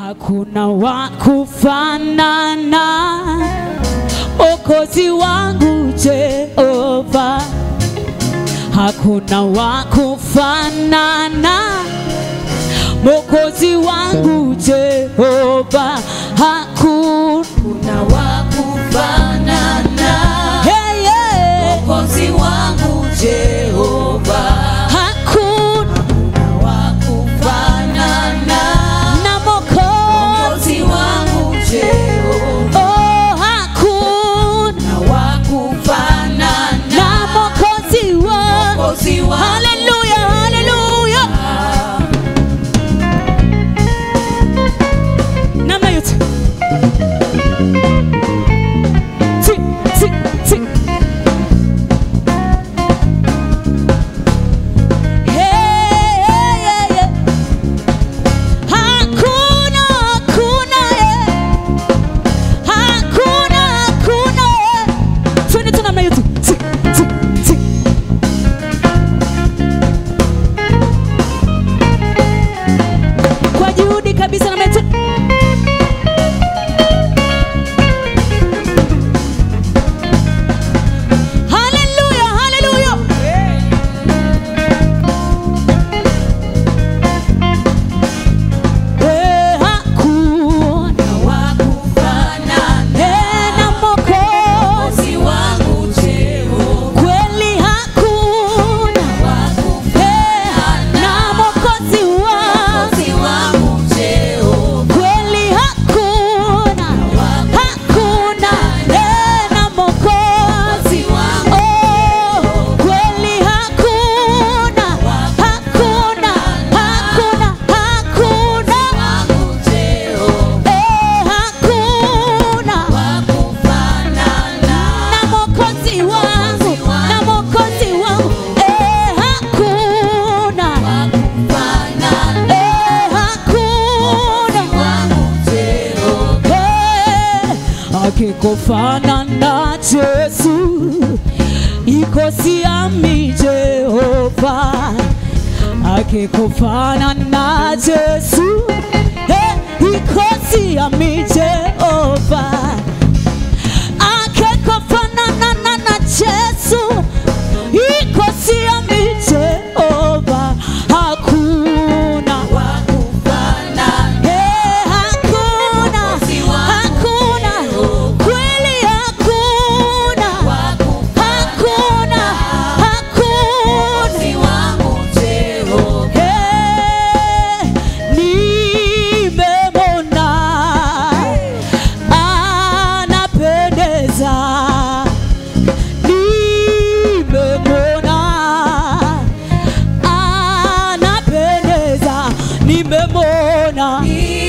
Hakuna wa kufanana. Okozi wangu Jehova, hakuna wa kufanana. Mokozi wangu Jehova, hakuna wa kufanana. kufanana Yesu ikosiami Jehova. Akikufanana Yesu hey, eh, ikosiami Jehova. memona.